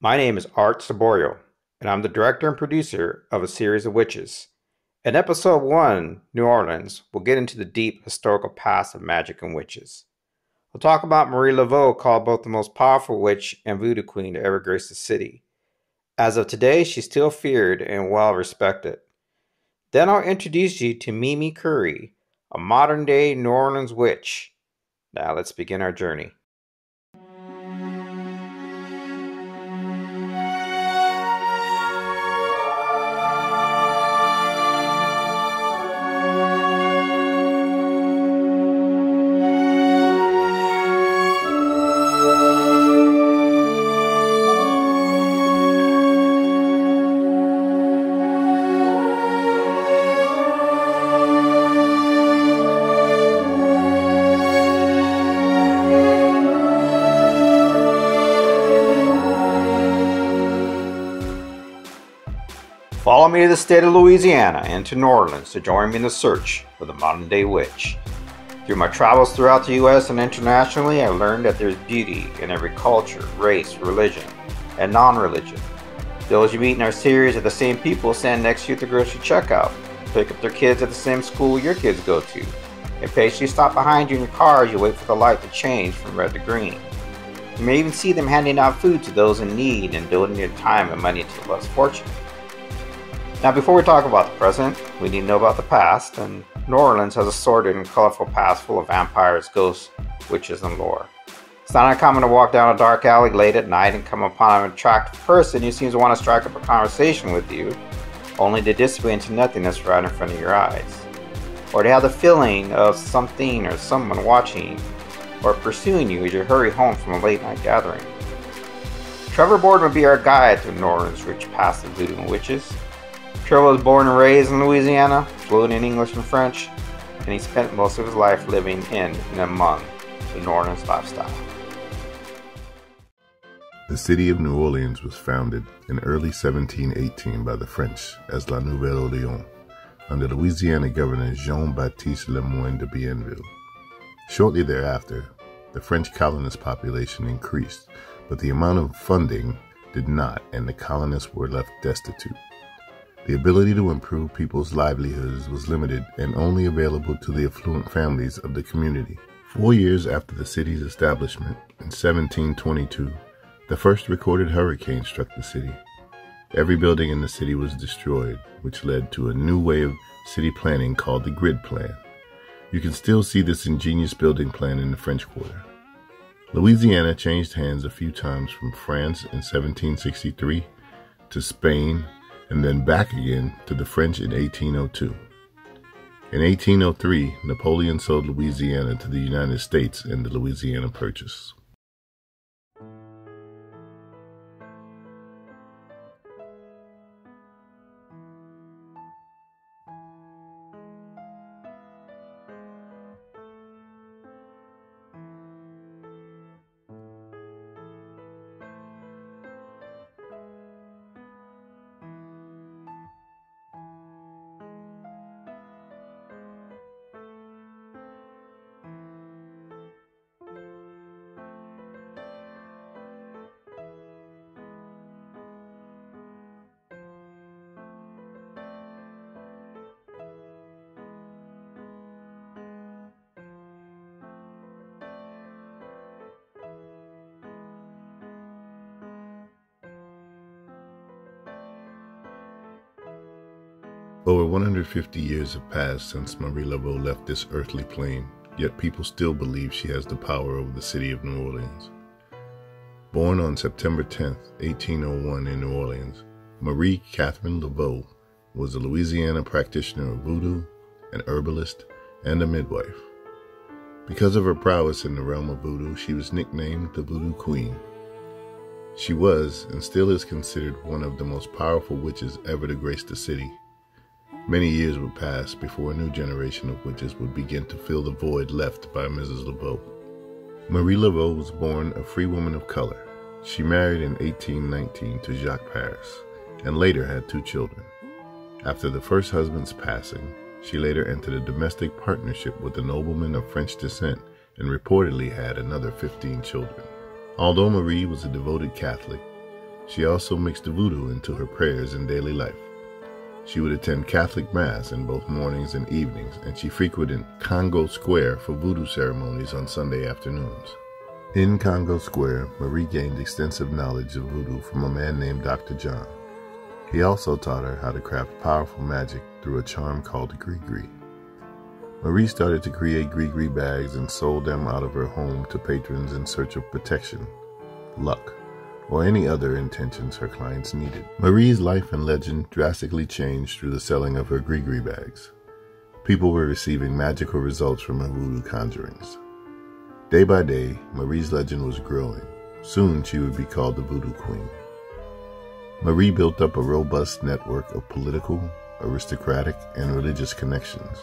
My name is Art Saborio, and I'm the director and producer of A Series of Witches. In episode 1, New Orleans, we'll get into the deep historical past of magic and witches. We'll talk about Marie Laveau, called both the most powerful witch and voodoo queen to ever grace the city. As of today, she's still feared and well respected. Then I'll introduce you to Mimi Curry, a modern day New Orleans witch. Now let's begin our journey. Me to the state of Louisiana and to New Orleans to join me in the search for the modern day witch. Through my travels throughout the US and internationally, I learned that there's beauty in every culture, race, religion, and non religion. Those you meet in our series are the same people standing next to you at the grocery checkout, pick up their kids at the same school your kids go to, and patiently stop behind you in your car as you wait for the light to change from red to green. You may even see them handing out food to those in need and donating their time and money to the less fortunate. Now, before we talk about the present, we need to know about the past, and New Orleans has a sordid and colorful past full of vampires, ghosts, witches, and lore. It's not uncommon to walk down a dark alley late at night and come upon an attractive person who seems to want to strike up a conversation with you, only to dissipate into nothingness right in front of your eyes. Or to have the feeling of something or someone watching or pursuing you as you hurry home from a late night gathering. Trevor Borden will be our guide through New Orleans' rich past of voodoo and witches. Trevor was born and raised in Louisiana, fluent in English and French, and he spent most of his life living in and among the New Orleans lifestyle. The city of New Orleans was founded in early 1718 by the French as La Nouvelle Orleans under Louisiana Governor Jean-Baptiste Le Moyne de Bienville. Shortly thereafter, the French colonist population increased, but the amount of funding did not, and the colonists were left destitute. The ability to improve people's livelihoods was limited and only available to the affluent families of the community. Four years after the city's establishment, in 1722, the first recorded hurricane struck the city. Every building in the city was destroyed, which led to a new way of city planning called the grid plan. You can still see this ingenious building plan in the French Quarter. Louisiana changed hands a few times from France in 1763 to Spain and then back again to the French in 1802. In 1803, Napoleon sold Louisiana to the United States in the Louisiana Purchase. Over 150 years have passed since Marie Laveau left this earthly plane, yet people still believe she has the power over the city of New Orleans. Born on September 10, 1801 in New Orleans, Marie Catherine Laveau was a Louisiana practitioner of voodoo, an herbalist, and a midwife. Because of her prowess in the realm of voodoo, she was nicknamed the Voodoo Queen. She was, and still is considered, one of the most powerful witches ever to grace the city. Many years would pass before a new generation of witches would begin to fill the void left by Mrs. Laveau. Marie Laveau was born a free woman of color. She married in 1819 to Jacques Paris and later had two children. After the first husband's passing, she later entered a domestic partnership with a nobleman of French descent and reportedly had another 15 children. Although Marie was a devoted Catholic, She also mixed voodoo into her prayers and daily life. She would attend Catholic Mass in both mornings and evenings, and she frequented Congo Square for voodoo ceremonies on Sunday afternoons. In Congo Square, Marie gained extensive knowledge of voodoo from a man named Dr. John. He also taught her how to craft powerful magic through a charm called Grigri. Marie started to create Grigri bags and sold them out of her home to patrons in search of protection, luck, or any other intentions her clients needed. Marie's life and legend drastically changed through the selling of her Grigri bags. People were receiving magical results from her voodoo conjurings. Day by day, Marie's legend was growing. Soon she would be called the Voodoo Queen. Marie built up a robust network of political, aristocratic, and religious connections.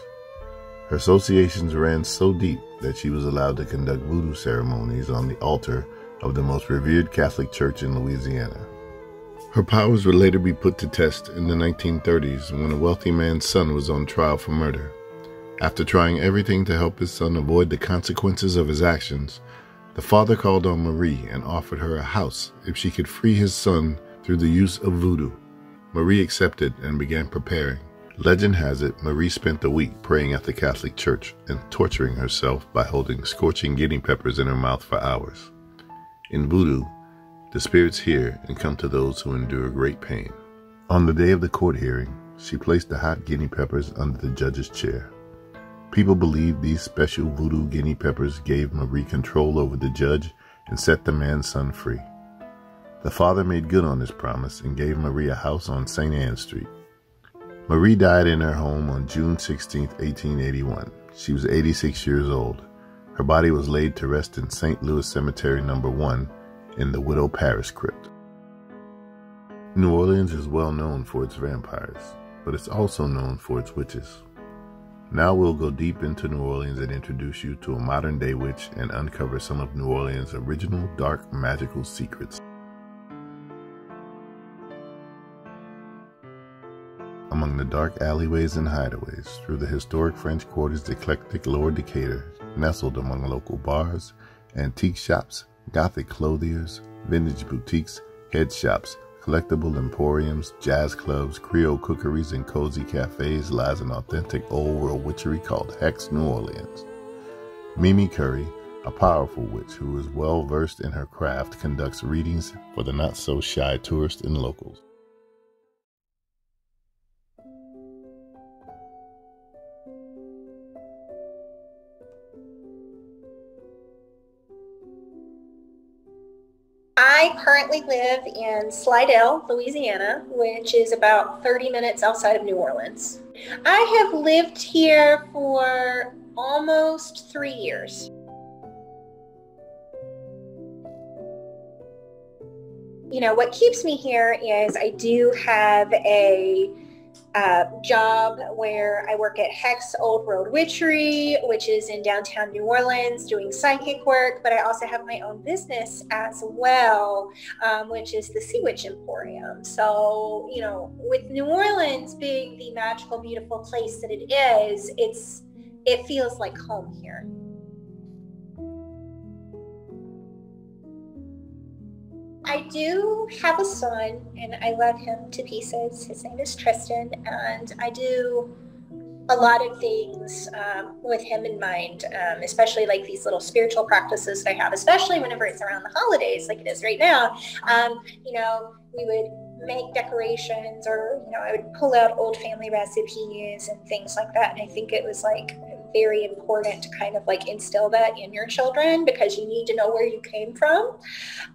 Her associations ran so deep that she was allowed to conduct voodoo ceremonies on the altar of the most revered Catholic church in Louisiana. Her powers would later be put to test in the 1930s when a wealthy man's son was on trial for murder. After trying everything to help his son avoid the consequences of his actions, the father called on Marie and offered her a house if she could free his son through the use of voodoo. Marie accepted and began preparing. Legend has it Marie spent the week praying at the Catholic Church and torturing herself by holding scorching guinea peppers in her mouth for hours. In voodoo, the spirits hear and come to those who endure great pain. On the day of the court hearing, she placed the hot guinea peppers under the judge's chair. People believe these special voodoo guinea peppers gave Marie control over the judge and set the man's son free. The father made good on his promise and gave Marie a house on St. Anne Street. Marie died in her home on June 16, 1881. She was 86 years old. Her body was laid to rest in St. Louis Cemetery No. 1 in the Widow Paris Crypt. New Orleans is well known for its vampires, but it's also known for its witches. Now we'll go deep into New Orleans and introduce you to a modern day witch and uncover some of New Orleans' original dark magical secrets. Among the dark alleyways and hideaways through the historic French Quarter's eclectic Lower Decatur, nestled among local bars, antique shops, gothic clothiers, vintage boutiques, head shops, collectible emporiums, jazz clubs, Creole cookeries, and cozy cafes lies an authentic old world witchery called Hex New Orleans. Mimi Curry, a powerful witch who is well versed in her craft, conducts readings for the not so shy tourists and locals. I currently live in Slidell, Louisiana, which is about 30 minutes outside of New Orleans. I have lived here for almost three years. You know, what keeps me here is I do have a uh, job where I work at Hex Old World Witchery, which is in downtown New Orleans, doing psychic work. But I also have my own business as well, um, which is the Sea Witch Emporium. So, you know, with New Orleans being the magical, beautiful place that it is, it's it feels like home here. I do have a son and I love him to pieces. His name is Tristan, and I do a lot of things um, with him in mind, um, especially like these little spiritual practices that I have, especially whenever it's around the holidays, like it is right now. Um, you know, we would make decorations or, you know, I would pull out old family recipes and things like that. And I think it was like very important to kind of like instill that in your children because you need to know where you came from.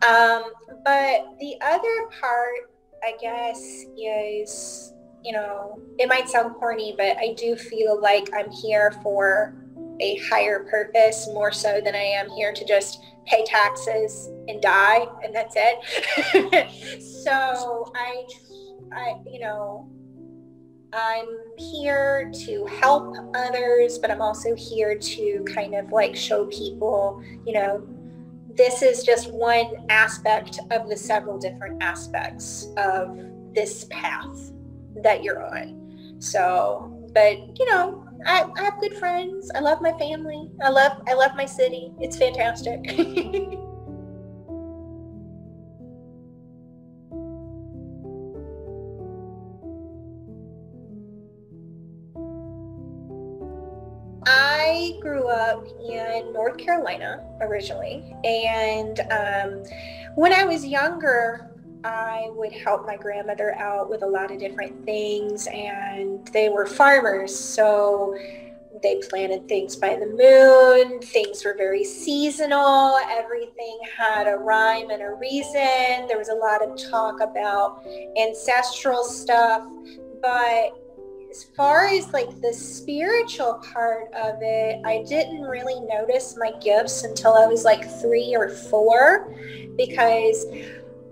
Um, but the other part, I guess, is, you know, it might sound corny, but I do feel like I'm here for a higher purpose more so than I am here to just pay taxes and die and that's it. so I, I, you know, I'm here to help others, but I'm also here to kind of like show people, you know, this is just one aspect of the several different aspects of this path that you're on. So, but you know, I, I have good friends. I love my family. I love I love my city. It's fantastic. up in North Carolina originally, and um, when I was younger, I would help my grandmother out with a lot of different things, and they were farmers, so they planted things by the moon. Things were very seasonal. Everything had a rhyme and a reason. There was a lot of talk about ancestral stuff, but as far as like the spiritual part of it, I didn't really notice my gifts until I was like three or four because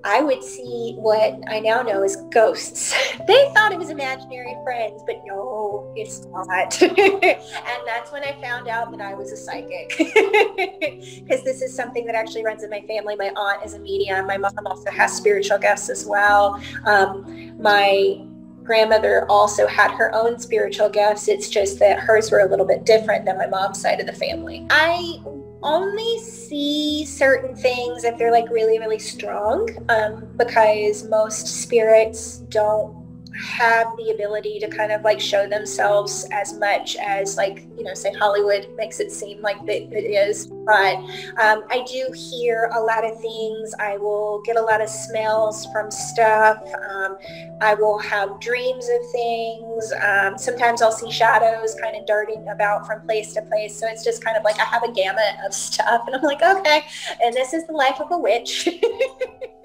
I would see what I now know as ghosts. they thought it was imaginary friends, but no, it's not. and that's when I found out that I was a psychic. Because this is something that actually runs in my family. My aunt is a medium. My mom also has spiritual gifts as well. Um, my grandmother also had her own spiritual gifts. It's just that hers were a little bit different than my mom's side of the family. I only see certain things if they're like really, really strong um, because most spirits don't have the ability to kind of like show themselves as much as like you know say hollywood makes it seem like it is. But um, i do hear a lot of things. I will get a lot of smells from stuff. Um, i will have dreams of things. Um, sometimes i'll see shadows kind of darting about from place to place. So it's just kind of like i have a gamut of stuff and i'm like okay and this is the life of a witch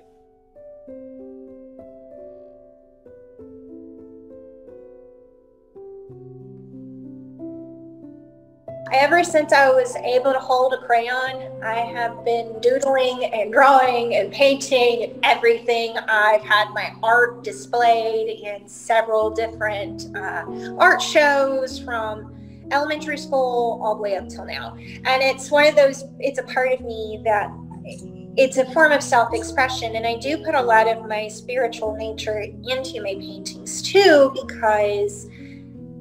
ever since I was able to hold a crayon, I have been doodling and drawing and painting and everything. I've had my art displayed in several different uh, art shows from elementary school all the way up till now. And it's one of those, it's a part of me that it's a form of self-expression and i do put a lot of my spiritual nature into my paintings too because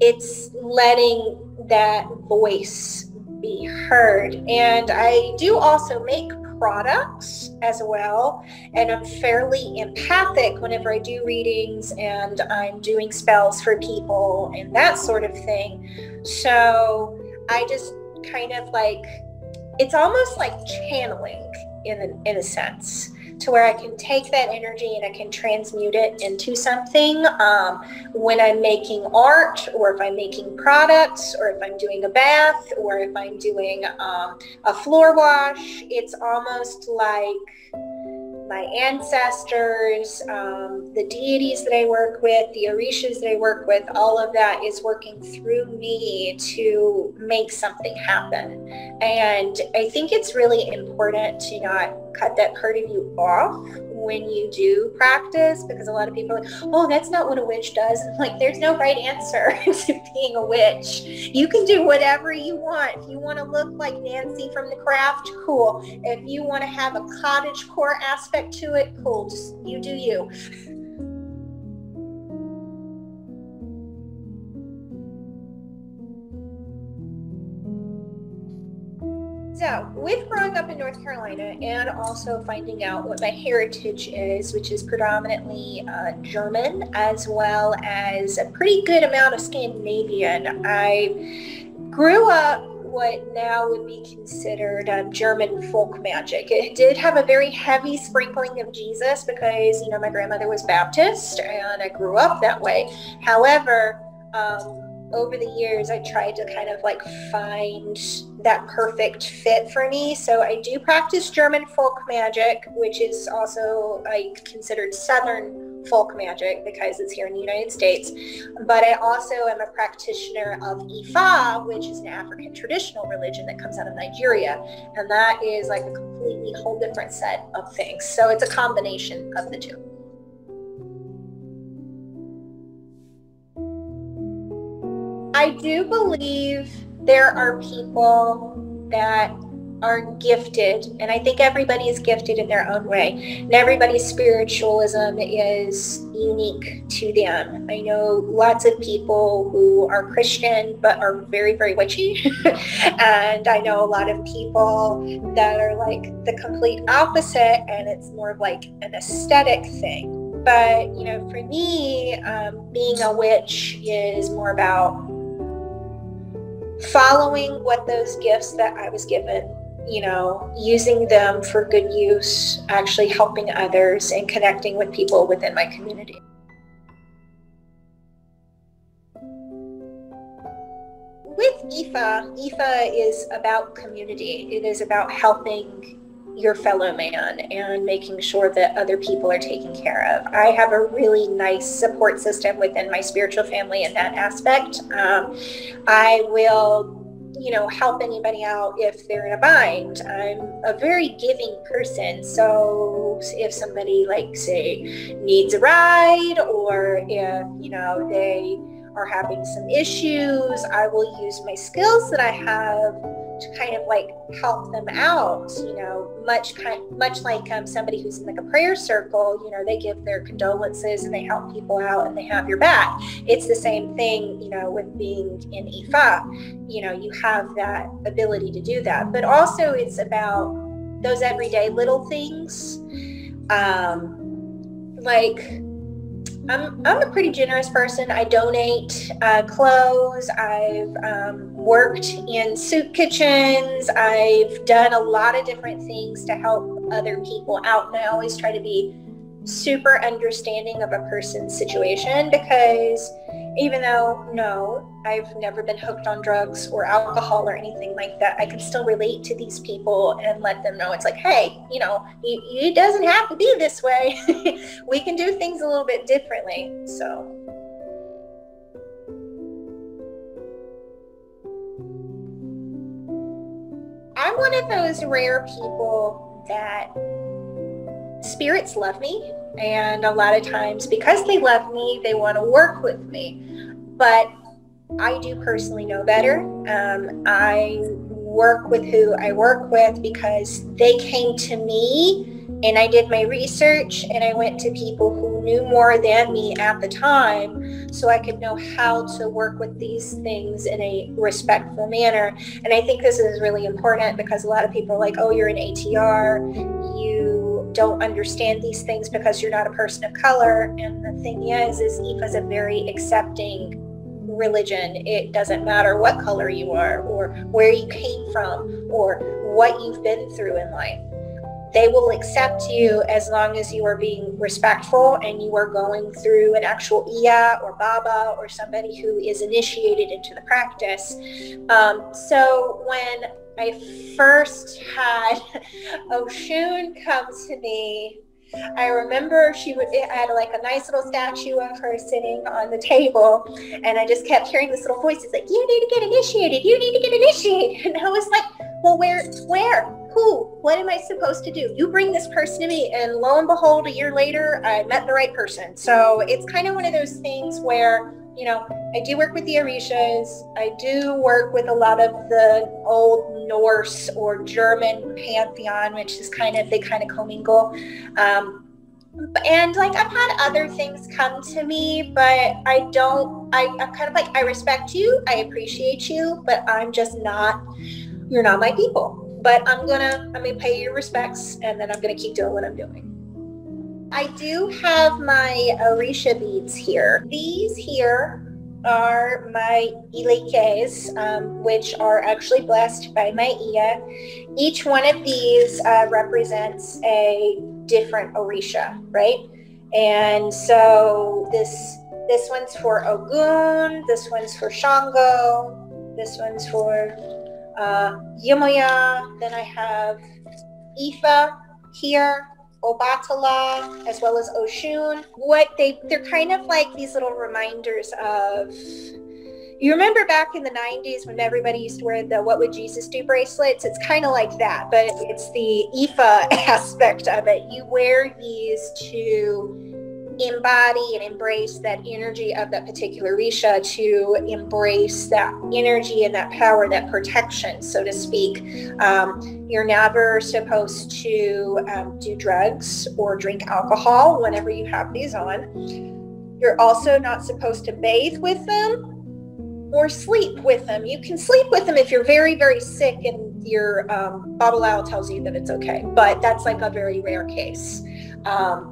it's letting that voice be heard. And I do also make products as well. And I'm fairly empathic whenever I do readings and I'm doing spells for people and that sort of thing. So I just kind of like, it's almost like channeling in a, in a sense to where I can take that energy and I can transmute it into something um, when I'm making art or if I'm making products or if I'm doing a bath or if I'm doing um, a floor wash. It's almost like my ancestors, um, the deities that I work with, the orishas that I work with, all of that is working through me to make something happen. And I think it's really important to not cut that part of you off when you do practice because a lot of people are like, oh, that's not what a witch does. Like, there's no right answer to being a witch. You can do whatever you want. If you want to look like Nancy from the craft, cool. If you want to have a cottage core aspect to it, cool. Just you do you. So, with growing up in North Carolina and also finding out what my heritage is, which is predominantly uh, German as well as a pretty good amount of Scandinavian, I grew up what now would be considered um, German folk magic. It did have a very heavy sprinkling of Jesus because, you know, my grandmother was Baptist and I grew up that way. However, um, over the years, I tried to kind of like find that perfect fit for me. So I do practice German folk magic, which is also I considered Southern folk magic because it's here in the United States. But I also am a practitioner of Ifa, which is an African traditional religion that comes out of Nigeria. And that is like a completely whole different set of things. So it's a combination of the two. I do believe there are people that are gifted, and I think everybody is gifted in their own way. And everybody's spiritualism is unique to them. I know lots of people who are Christian but are very, very witchy. and I know a lot of people that are like the complete opposite, and it's more of like an aesthetic thing. But, you know, for me, um, being a witch is more about following what those gifts that I was given, you know, using them for good use, actually helping others and connecting with people within my community. With IFA, IFA is about community. It is about helping your fellow man and making sure that other people are taken care of. I have a really nice support system within my spiritual family in that aspect. Um, I will you know help anybody out if they're in a bind i'm a very giving person so if somebody like say needs a ride or if you know they are having some issues i will use my skills that i have to kind of like help them out you know much kind much like um, somebody who's in like a prayer circle you know they give their condolences and they help people out and they have your back. It's the same thing you know with being in ifa. You know you have that ability to do that. But also it's about those everyday little things um like I'm, I'm a pretty generous person. I donate uh, clothes. I've um, worked in soup kitchens. I've done a lot of different things to help other people out. And I always try to be super understanding of a person's situation because even though no i've never been hooked on drugs or alcohol or anything like that i can still relate to these people and let them know. It's like hey you know it doesn't have to be this way. We can do things a little bit differently so. I'm one of those rare people that spirits love me and a lot of times because they love me they want to work with me. But i do personally know better. Um, i work with who i work with because they came to me and i did my research and i went to people who knew more than me at the time so i could know how to work with these things in a respectful manner. And i think this is really important because a lot of people are like oh you're an atr you don't understand these things because you're not a person of color. And the thing is, is IFA is a very accepting religion. It doesn't matter what color you are or where you came from or what you've been through in life. They will accept you as long as you are being respectful and you are going through an actual Iya or Baba or somebody who is initiated into the practice. Um, so when I first had Oshun come to me. I remember she would I had like a nice little statue of her sitting on the table, and I just kept hearing this little voice. It's like, "You need to get initiated. You need to get initiated." And I was like, "Well, where? Where? Who? What am I supposed to do? You bring this person to me." And lo and behold, a year later, I met the right person. So it's kind of one of those things where you know, I do work with the Orishas. I do work with a lot of the old Norse or German pantheon, which is kind of, they kind of commingle. Um, and like I've had other things come to me, but I don't, I, I'm kind of like, I respect you, I appreciate you, but I'm just not, you're not my people. But I'm gonna, I'm gonna pay your respects and then I'm gonna keep doing what I'm doing. I do have my Orisha beads here. These here are my Ilekes, um, which are actually blessed by my Iya. Each one of these uh, represents a different Orisha, right? And so this this one's for Ogun, this one's for Shango, this one's for uh. Then I have Ifa here, Obatala, as well as Oshun. What they they're kind of like these little reminders of you remember back in the 90s when everybody used to wear the what would jesus do bracelets it's kind of like that but it's the ifa aspect of it you wear these to embody and embrace that energy of that particular Risha, to embrace that energy and that power, that protection, so to speak. Um, you're never supposed to um, do drugs or drink alcohol whenever you have these on. You're also not supposed to bathe with them or sleep with them. You can sleep with them if you're very, very sick and your um, tells you that it's okay, but that's like a very rare case. Um,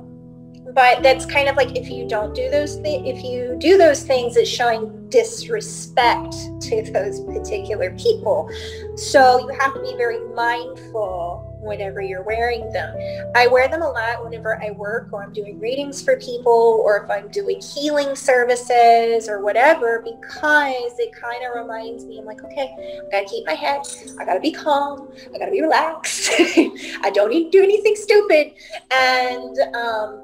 but that's kind of like if you don't do those things if you do those things it's showing disrespect to those particular people. So you have to be very mindful whenever you're wearing them. I wear them a lot whenever i work or i'm doing readings for people or if i'm doing healing services or whatever because it kind of reminds me i'm like okay i gotta keep my head i gotta be calm i gotta be relaxed i don't need to do anything stupid. And um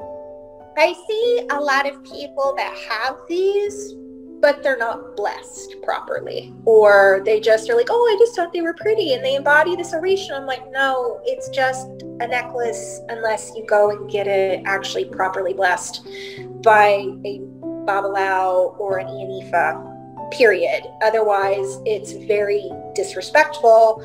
I see a lot of people that have these, but they're not blessed properly. Or they just are like, oh, I just thought they were pretty and they embody this Orisha. I'm like, no, it's just a necklace unless you go and get it actually properly blessed by a Babalawo or an Iyanifa, period. Otherwise, it's very disrespectful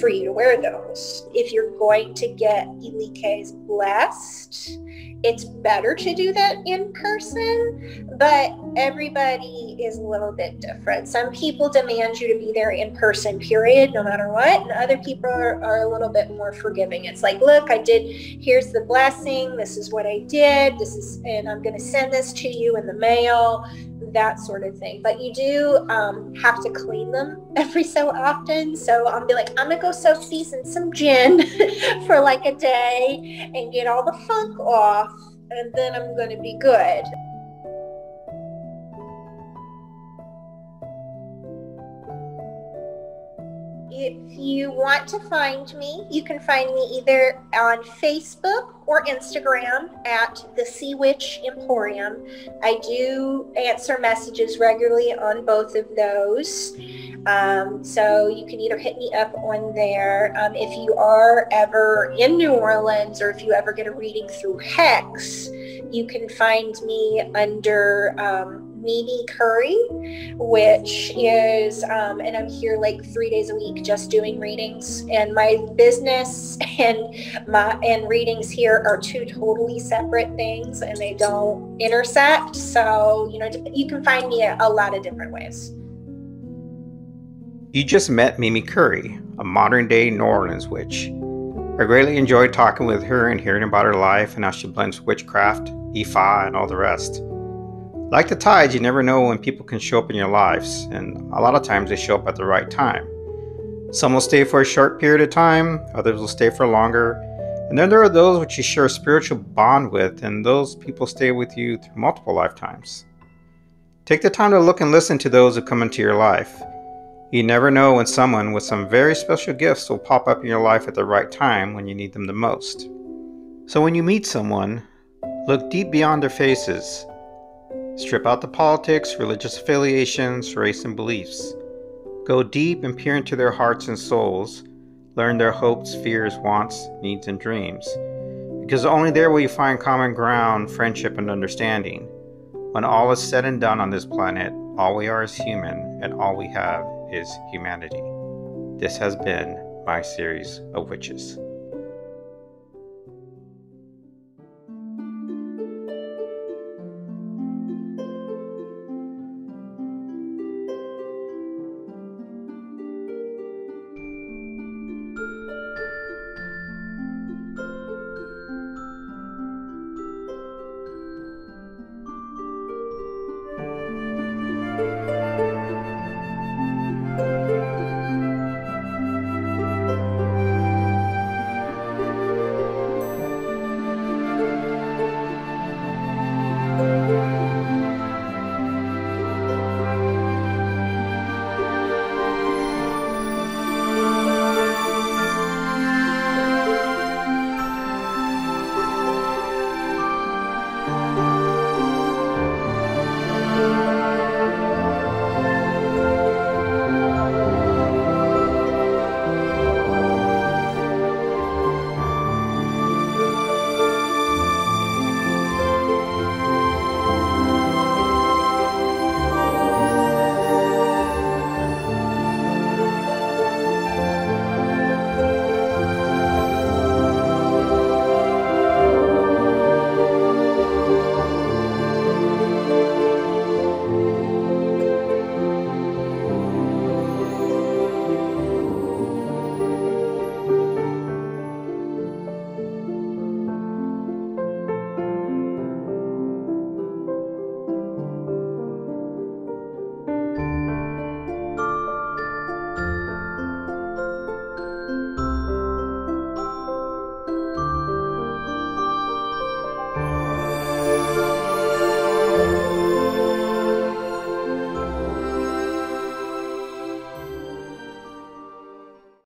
for you to wear those. If you're going to get Ilekes blessed, it's better to do that in person, but everybody is a little bit different. Some people demand you to be there in person, period, no matter what. And other people are, are a little bit more forgiving. It's like, look, I did, here's the blessing. This is what I did. This is, and I'm going to send this to you in the mail that sort of thing. But you do um, have to clean them every so often. So I'll be like, I'm gonna go soak these in some gin for like a day and get all the funk off, and then I'm gonna be good. If you want to find me, you can find me either on Facebook or Instagram at the Sea Witch Emporium. I do answer messages regularly on both of those. Um, so you can either hit me up on there. Um, if you are ever in New Orleans or if you ever get a reading through Hex, you can find me under um, Mimi Curry, which is, um, and I'm here like three days a week just doing readings. And my business and my and readings here are two totally separate things, and they don't intersect. So you know, you can find me a, a lot of different ways. You just met Mimi Curry, a modern day New Orleans witch. I greatly enjoyed talking with her and hearing about her life and how she blends witchcraft, Ifa, and all the rest. Like the tides, you never know when people can show up in your lives, and a lot of times they show up at the right time. Some will stay for a short period of time, others will stay for longer, and then there are those which you share a spiritual bond with, and those people stay with you through multiple lifetimes. Take the time to look and listen to those who come into your life. You never know when someone with some very special gifts will pop up in your life at the right time when you need them the most. So when you meet someone, look deep beyond their faces Strip out the politics, religious affiliations, race, and beliefs. Go deep and peer into their hearts and souls. Learn their hopes, fears, wants, needs, and dreams. Because only there will you find common ground, friendship, and understanding. When all is said and done on this planet, all we are is human, and all we have is humanity. This has been my series of witches.